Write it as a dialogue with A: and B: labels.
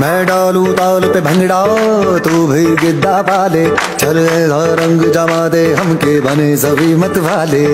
A: मैं डालू ताल पे भंगड़ा, तू भी गिद्दा पाले। चल रंग जमा दे, हमके बने सभी मत वाले।